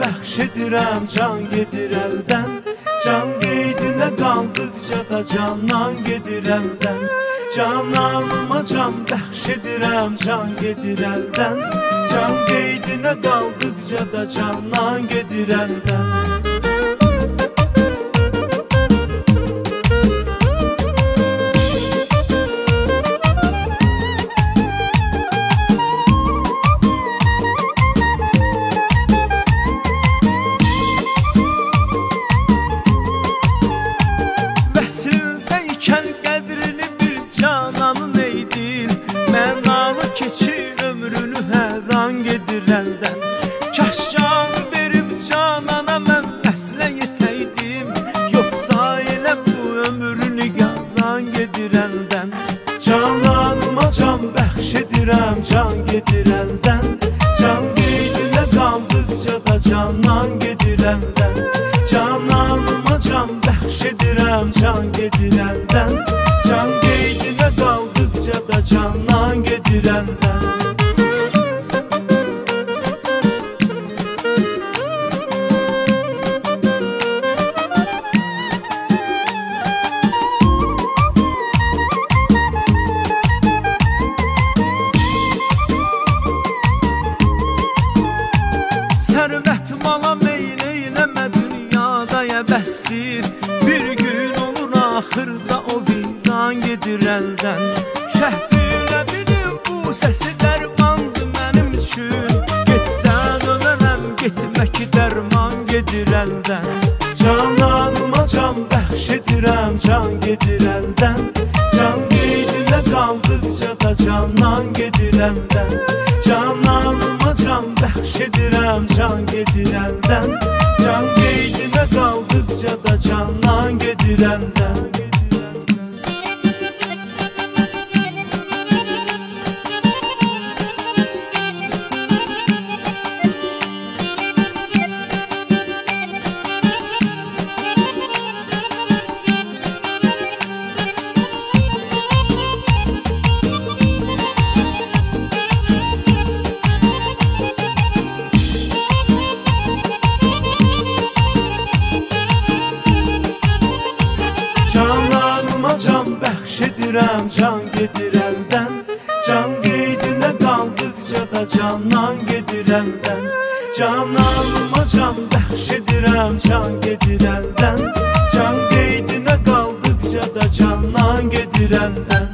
bəxş edirəm can gedir əldən Can qeydinə qaldıqca da canan gedir əldən Cananıma can bəxş edirəm can gedir əldən Can qeydinə qaldıqca da canan gedir əldən bəxş edirəm can gedir əldən Can qeydinə qaldıqca da canan gedir əldən Cananıma can bəxş edirəm can gedir əldən Can qeydinə qaldıqca da canan gedir əldən dünyadaya bəsdir Bir gün olur axırda o viran gedir əldən Şəhdilə bilim bu səsi dərmandır mənim üçün Getsən ölərəm, getmək dərman gedir əldən Cananıma can bəxş edirəm, can gedir əldən Can qeydinə qaldıqca da canan gedir əldən Cananıma can bəxş edirəm, can gedir əldən Can qeydinə qaldıqca edirəm, can gedir əldən Can qeydinə qaldıqca da canan gedir əldən Cananıma can bəxş edirəm, can gedir əldən Can qeydinə qaldıqca da canan gedir əldən